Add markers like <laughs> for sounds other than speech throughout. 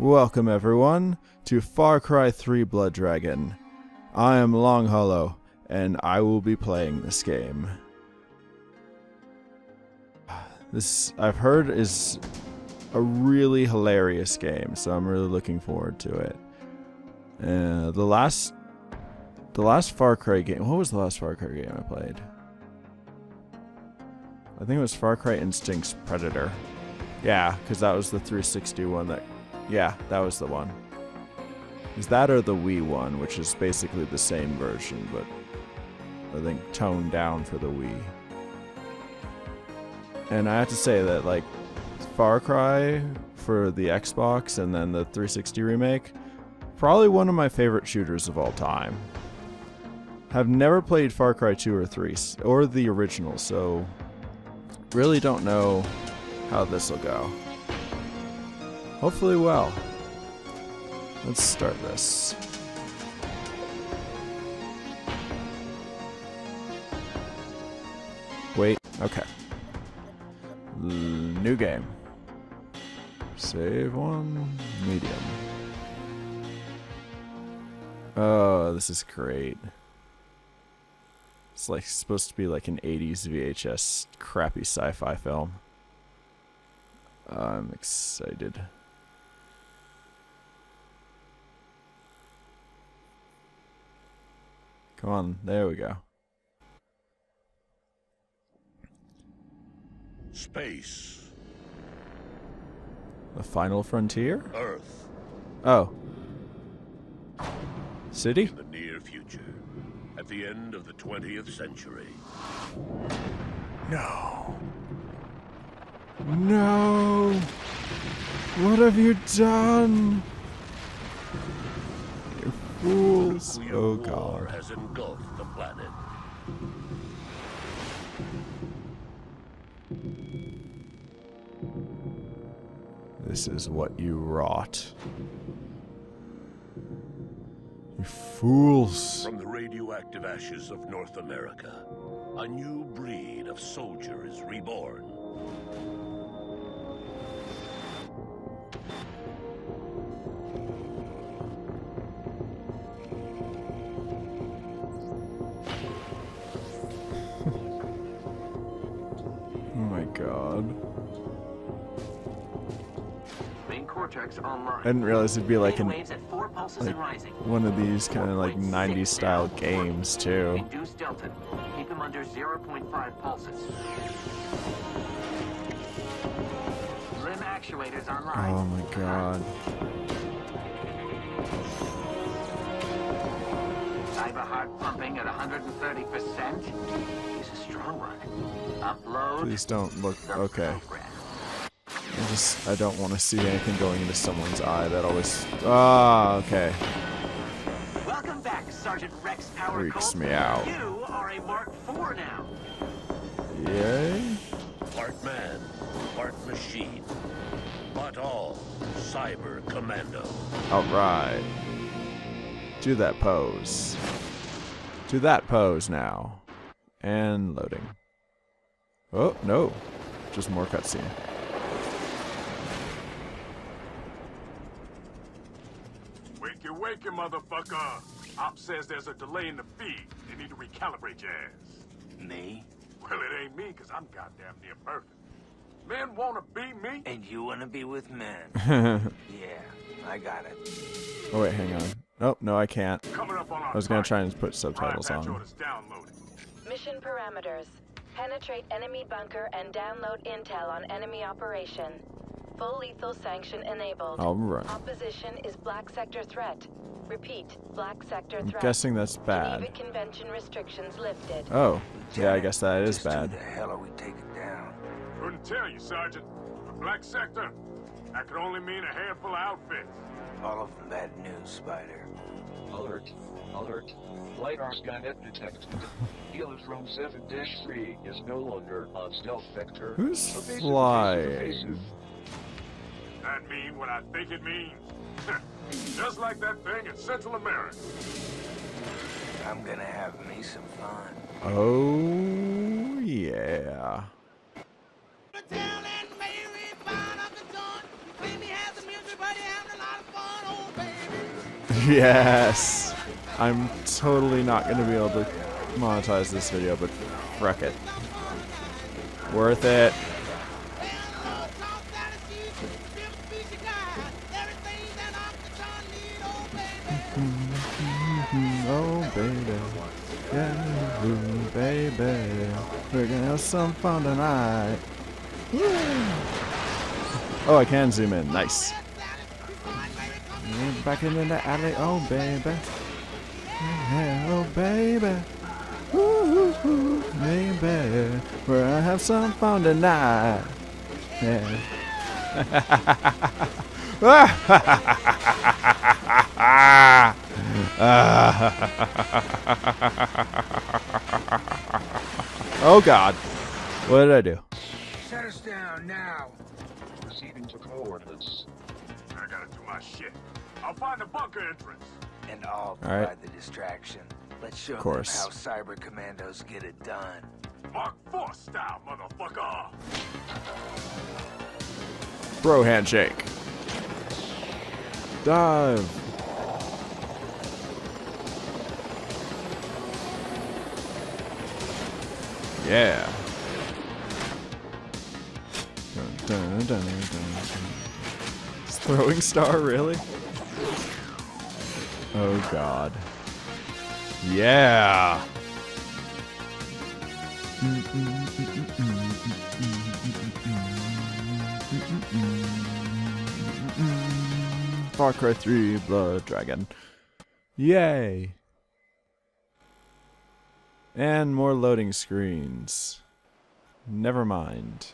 Welcome everyone to Far Cry 3 Blood Dragon. I am Long Hollow, and I will be playing this game. This, I've heard, is a really hilarious game, so I'm really looking forward to it. Uh, the last, the last Far Cry game. What was the last Far Cry game I played? I think it was Far Cry Instincts Predator. Yeah, because that was the 360 one that. Yeah, that was the one. Is that or the Wii one, which is basically the same version, but I think toned down for the Wii. And I have to say that, like, Far Cry for the Xbox and then the 360 remake, probably one of my favorite shooters of all time. Have never played Far Cry 2 or 3, or the original, so really don't know how this will go. Hopefully well. Let's start this. Wait, okay. L new game. Save one, medium. Oh, this is great. It's like supposed to be like an 80s VHS crappy sci-fi film. I'm excited. Come on, there we go. Space. The final frontier? Earth. Oh. City? In the near future. At the end of the 20th century. No. No. What have you done? You fools. Oh god. has engulfed the planet. This is what you wrought. You fools. From the radioactive ashes of North America, a new breed of soldier is reborn. I didn't realize it'd be like an waves at four pulses like one of these kind of like 90s style games too. Induce delta. Keep him under 0.5 pulses. Limb actuators online. Oh my god. Cyber heart pumping at 130%. He's a strong one. Upload. Please don't look okay. program. I just I don't want to see anything going into someone's eye. That always ah okay. Welcome back, Sergeant Rex Power Freaks me out. You are a Mark IV now. Yay! Part man, part machine. But all cyber commando. All right. Do that pose. Do that pose now. And loading. Oh no, just more cutscene. Wakey, wakey, motherfucker! Op says there's a delay in the feed. They need to recalibrate your ass. Me? Well, it ain't me, because I'm goddamn near perfect. Men want to be me? And you want to be with men? <laughs> yeah, I got it. Oh wait, hang on. Nope, no, I can't. Coming up on our I was gonna try and put subtitles on. Mission parameters. Penetrate enemy bunker and download intel on enemy operation. Full lethal sanction enabled. All right. Opposition is black sector threat. Repeat, black sector threat. I'm threat. guessing that's bad. Geneva Convention restrictions lifted. Oh, yeah, I guess that is bad. the hell are we taking down? Couldn't tell you, Sergeant. The Black Sector? That could only mean a handful of outfits. All of them bad news, Spider. Alert. Alert. LiDAR Skynet detected. Healers Room 7-3 is no longer on stealth vector. Who's Evasive, flying? Evasive, evasive. That mean what I think it means. <laughs> Just like that thing in Central America. I'm gonna have me some fun. Oh yeah. the town and Mary found up the joint. Claim he has a music <laughs> Yes. I'm totally not going to be able to monetize this video, but wreck it. Worth it. Baby, we're gonna have some fun tonight. <gasps> Oh, I can zoom in. Nice. Yeah, Back into the alley. Oh baby, yeah, oh baby, ooh, baby, we're gonna have some fun tonight. Yeah. <laughs> Ah. <laughs> oh God, what did I do? Set us down now. Proceeding to coordinates. I gotta do my shit. I'll find the bunker entrance. And I'll All right. provide the distraction. Let's show them course. how cyber commandos get it done. Mark 4 style, motherfucker. Bro handshake. Dive. Yeah. Dun, dun, dun. Throwing star, really? Oh god. Yeah. Far Cry 3 Blood Dragon. Yay! And more loading screens. Never mind.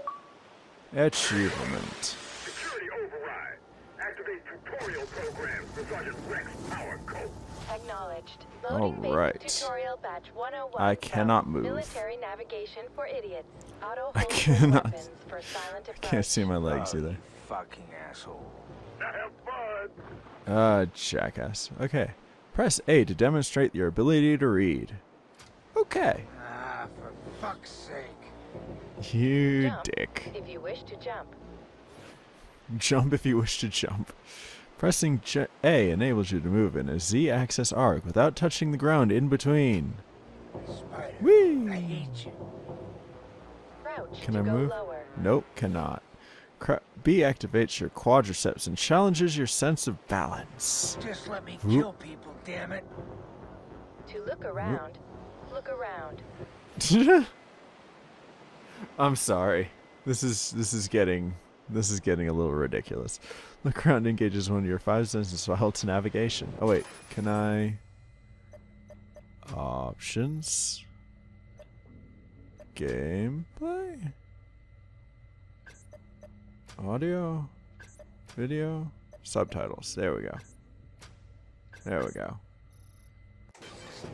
Achievement. Security override. Activate tutorial program for Sergeant Rex Power Colt. Acknowledged. Loading Alright. tutorial batch 101. I cannot move. Military navigation for idiots. Auto I cannot- weapons for silent Can't see my legs Oh, either. fucking asshole. Now have fun. Uh, jackass. Okay. Press A to demonstrate your ability to read. Okay. Ah, for fuck's sake. You Jump dick. If you wish to jump. Jump if you wish to jump. Pressing J- A enables you to move in a Z-axis arc without touching the ground in between. Spider, Whee! I hate you. Crouch Can to I go move? lower. Nope, cannot. Cra- B activates your quadriceps and challenges your sense of balance. Just let me Whoop. kill people, damn it. To look around, look around. <laughs> I'm sorry. This is this is getting this is getting a little ridiculous. Look around engages one of your five senses while to navigation. Oh wait, can I options gameplay audio video subtitles. There we go. There we go.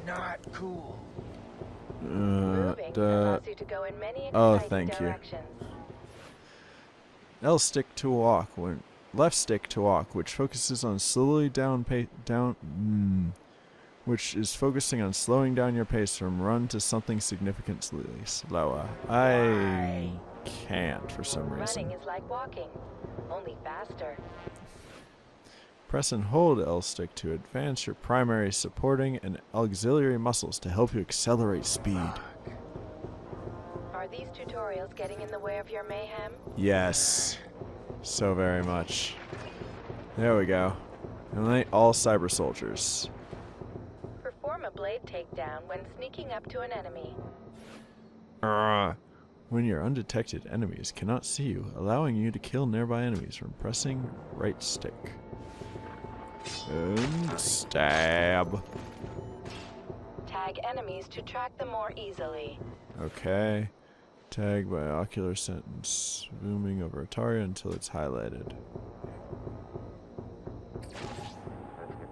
Not cool. Uh, Moving duh. allows you to go in many Oh, thank you. L stick to walk when left stick to walk, which focuses on slowly down pace down, mm, which is focusing on slowing down your pace from run to something significantly slower. I can't for some reason. Running is like walking, only faster. Press and hold L stick to advance your primary supporting and auxiliary muscles to help you accelerate speed. Are these tutorials getting in the way of your mayhem? Yes, so very much. There we go. Eliminate all cyber soldiers. Perform a blade takedown when sneaking up to an enemy. When your undetected enemies cannot see you, allowing you to kill nearby enemies from pressing right stick. And stab. Tag enemies to track them more easily. Okay. Tag by ocular sentence. Zooming over Atari until it's highlighted.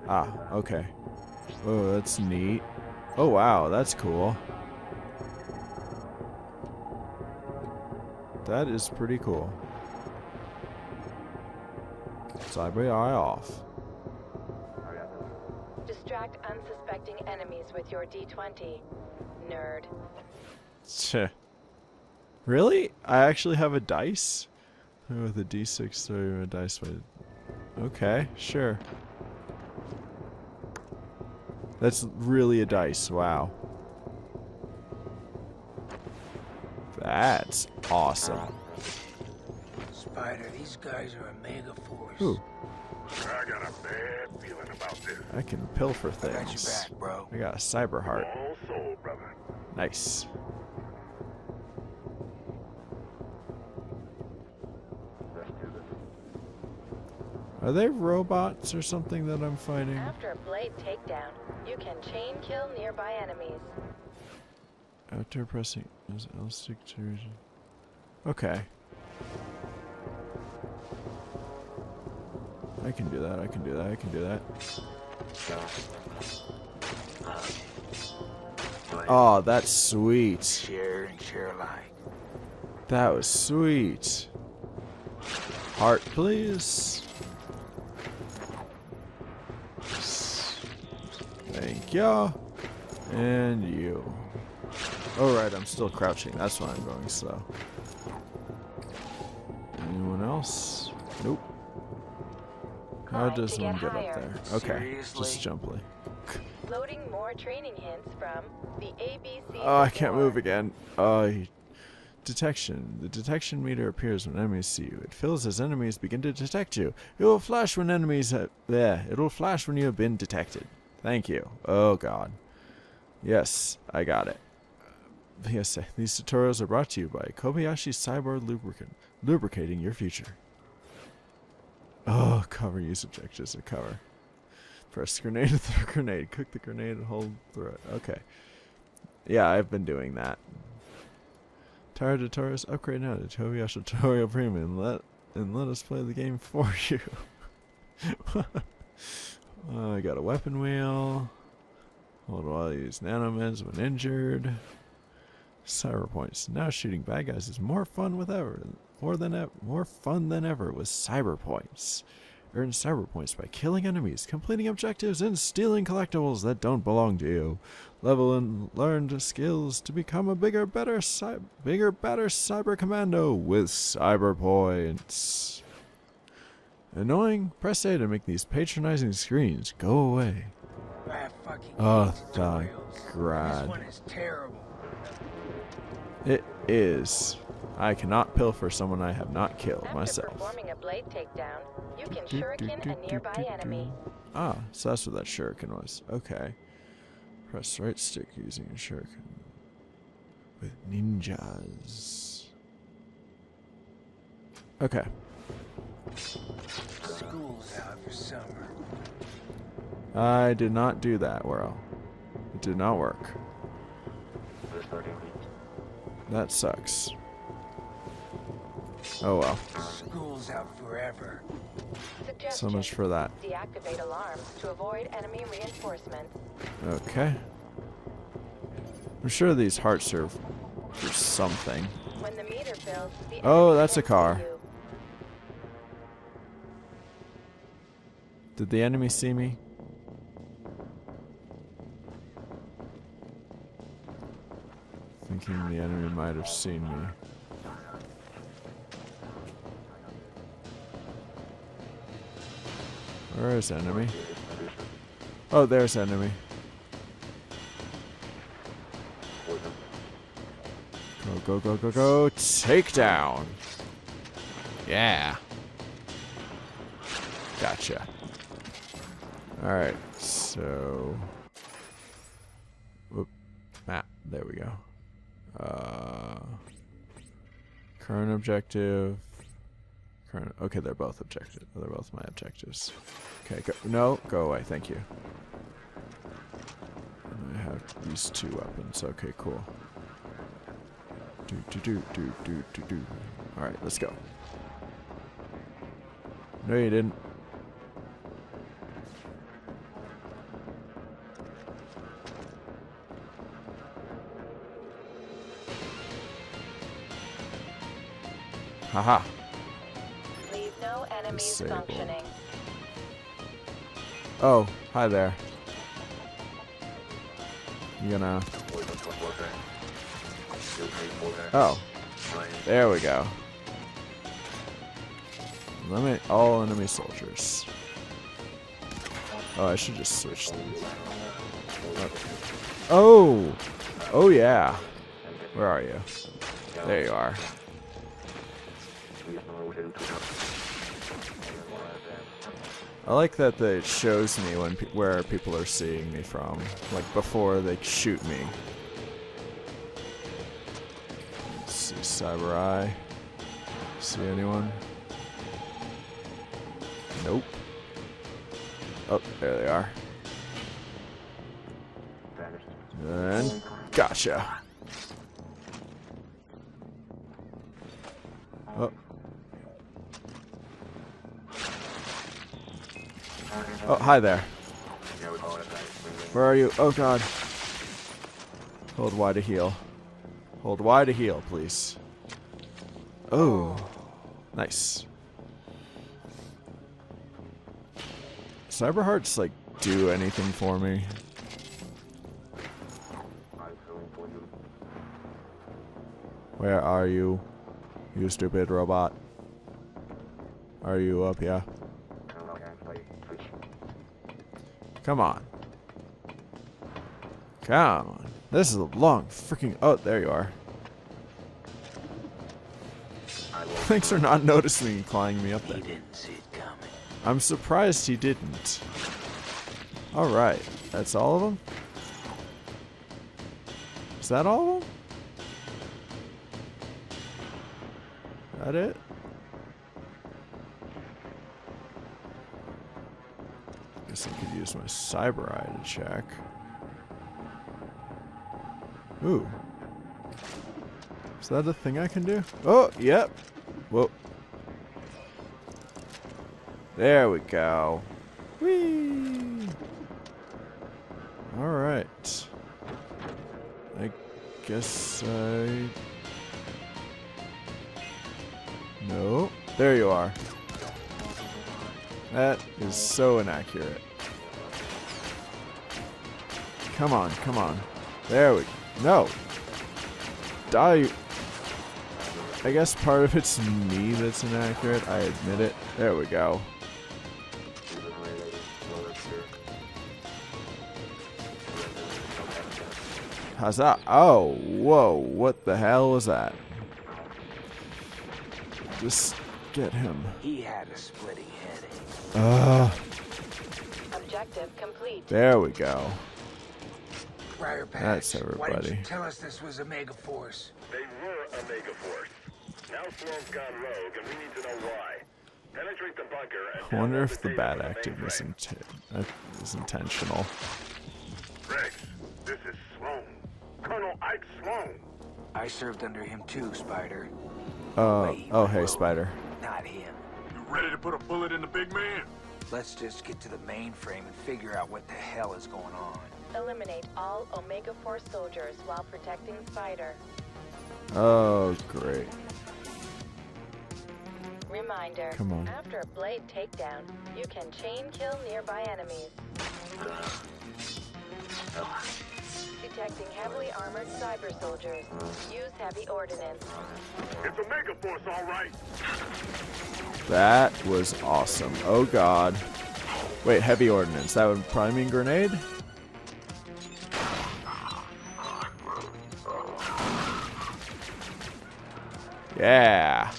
Ah, okay. Oh, that's neat. Oh, wow, that's cool. That is pretty cool. Cyber eye off. Unsuspecting enemies with your D20. Nerd. Tch. Really? I actually have a dice? Oh, with a d6 throw a dice by. Okay, sure. That's really a dice. Wow. That's awesome. Spider, these guys are a mega force. Ooh, I got a bad feeling about this. I can pilfer I got your things. back, bro. I got a cyber heart. All soul, brother. Nice. Are they robots or something that I'm fighting? After a blade takedown, you can chain kill nearby enemies. After pressing is L stick to region. Okay. I can do that, I can do that, I can do that. Oh, that's sweet. Share and share alike. That was sweet. Heart, please. Thank ya. And you. Oh, right, I'm still crouching. That's why I'm going slow. Anyone else? Nope. How Climb does to one get get higher. up there? Okay, Seriously? just jumply. Loading more training hints from the ABC. Oh, I can't move again. Uh, he- detection. The detection meter appears when enemies see you. It fills as enemies begin to detect you. It will flash when enemies have. There. It will flash when you have been detected. Thank you. Oh God. Yes, I got it. Yes, uh, these tutorials are brought to you by Kobayashi Cyber Lubricant, lubricating your future. Oh, cover use objectives or cover. Press grenade to <laughs> throw grenade. Cook the grenade and hold through it. Okay. Yeah, I've been doing that. Tired of Taurus, Upgrade now to Kobayashi Tutorial Premium and let and let us play the game for <laughs> you. Uh, I got a weapon wheel. Hold while I use nanomeds when injured. Cyber points. Now shooting bad guys is more fun with ever. More than ever, more fun than ever with cyber points. Earn cyber points by killing enemies, completing objectives, and stealing collectibles that don't belong to you. Level and learn skills to become a bigger, better, cy- bigger, better cyber commando with cyber points. Annoying? Press A to make these patronizing screens go away. Oh, thank. God. This one is terrible. It is. I cannot pilfer someone I have not killed After myself. performing a blade takedown, you can Do, do, shuriken do, a nearby do, do. enemy. Ah, so that's what that shuriken was. Okay. Press right stick using a shuriken. With ninjas. Okay. School's out for summer. I did not do that, Whirl. It did not work. That sucks. Oh well. School's out forever. So much for that. Deactivate alarms to avoid enemy reinforcements. Okay. I'm sure these hearts are for something. When the meter fills, the Oh, that's a car. Did the enemy see me? Thinking the enemy might have seen me. Where is enemy? Oh, there's enemy. Go, go, go, go, go. Takedown. Yeah. Gotcha. Alright, so. Whoop. Map. There we go. Uh, current objective. Current. Okay, they're both objective. They're both my objectives. Okay, go. No, go away. Thank you. And I have these two weapons. Okay, cool. Do, do, do, do, do, do, do. Alright, let's go. No, you didn't. Haha. Oh, hi there. You gonna. Oh. There we go. Limit all enemy soldiers. Oh, I should just switch them. Oh. Oh! Oh, yeah. Where are you? There you are. I like that that it shows me when pe- where people are seeing me from, like before they shoot me. Let's see, Cyber Eye. See anyone? Nope. Oh, there they are. And gotcha. Oh, hi there. Where are you? Oh god. Hold Y to heal. Hold Y to heal, please. Oh. Nice. Cyberhearts like do anything for me. Where are you? You stupid robot. Are you up here? Come on. Come on. This is a long freaking. Oh, there you are. Thanks for not noticing and climbing me up there. He didn't see it coming. I'm surprised he didn't. Alright, that's all of them? Is that all of them? That it? Use my cyber eye to check. Ooh. Is that a thing I can do? Oh, yep. Whoa. There we go. Whee! Alright. I guess I... No. There you are. That is so inaccurate. Come on, come on. There we... go. No! Die! I guess part of it's me that's inaccurate. I admit it. There we go. How's that? Oh, whoa. What the hell was that? Just get him. He had a splitting headache. Ah, Objective complete. there we go. Briar Patch, That's Why didn't you tell us this was Omega Force? They were Omega Force. Now Sloan's gone rogue, and we need to know why. Penetrate the bunker and I wonder if the data bad from acting is, mainframe. inten- uh, is intentional. Rex, this is Sloan. Colonel Ike Sloan. I served under him too, Spider. Oh, Way oh, hey, rogue. Spider. Not him. You ready to put a bullet in the big man? Let's just get to the mainframe and figure out what the hell is going on. Eliminate all Omega Force soldiers while protecting Spider. Oh, great. Reminder. Come on. After a blade takedown, you can chain kill nearby enemies. Detecting heavily armored cyber soldiers. Use heavy ordnance. It's Omega Force, all right. That was awesome. Oh, God. Wait, heavy ordnance. That would probably mean grenade? Yeah.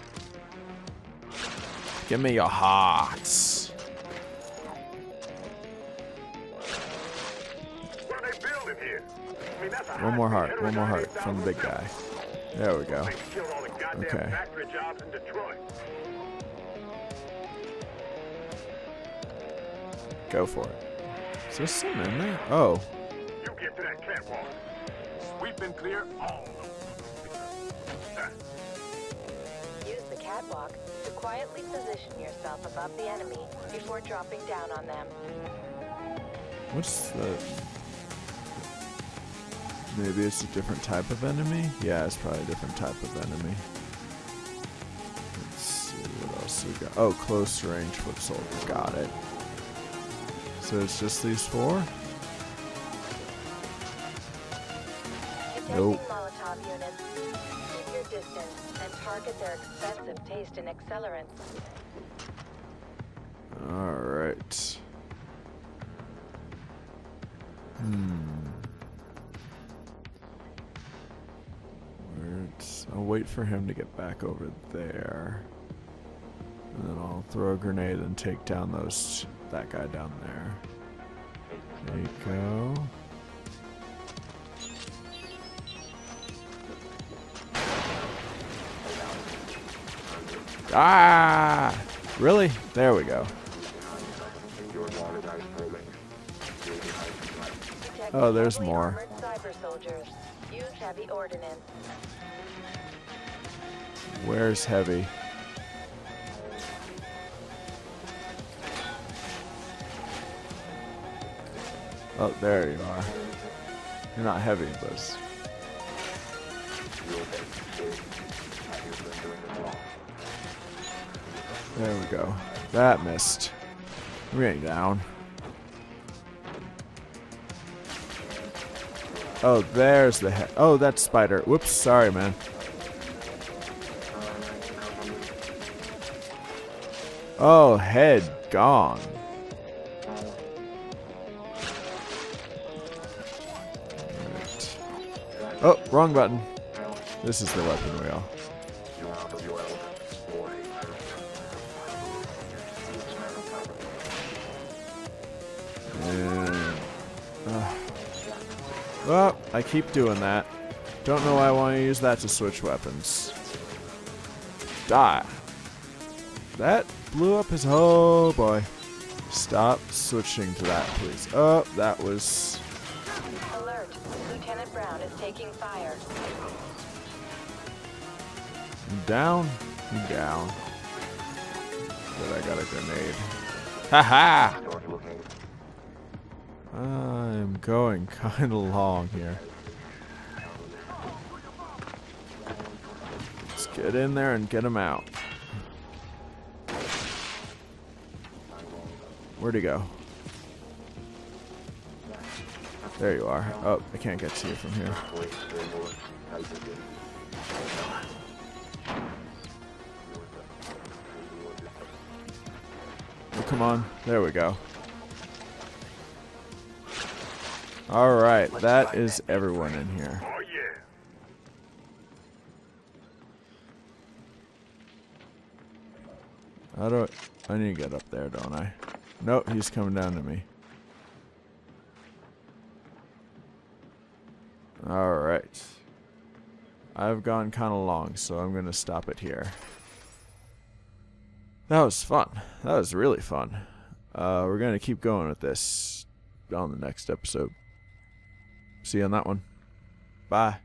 Give me your hearts. One more heart. One more heart from the big guy. There we go. Okay. Go for it. Is there something in there? Oh. You get to that catwalk. Sweep and clear all of them. Use the catwalk to quietly position yourself above the enemy before dropping down on them. What's the... Maybe it's a different type of enemy? Yeah, it's probably a different type of enemy. Let's see, what else we got? Oh, close range foot soldier. Got it. So it's just these four? Nope. Distance and target their expensive taste in accelerants. Alright. Hmm. Where's, I'll wait for him to get back over there. And then I'll throw a grenade and take down those that guy down there. There you go. Ah! Really? There we go. Oh, there's more. Where's Heavy? Oh, there you are. You're not heavy, but There we go. That missed. We're getting down. Oh, there's the head. Oh, that's Spider. Whoops, sorry, man. Oh, head gone. Right. Oh, wrong button. This is the weapon wheel. Well, I keep doing that. Don't know why I want to use that to switch weapons. Die. That blew up his. Oh boy. Stop switching to that, please. Oh, that was. Alert. Lieutenant Brown is taking fire. Down. Down. But I got a grenade. Haha! I'm going <laughs> kind of long here. Let's get in there and get him out. Where'd he go? There you are. Oh, I can't get to you from here. Oh, come on. There we go. Alright, that is everyone in here. Oh yeah. How do I, I need to get up there, don't I? Nope, he's coming down to me. Alright. I've gone kind of long, so I'm going to stop it here. That was fun. That was really fun. Uh, we're going to keep going with this on the next episode. See you on that one. Bye.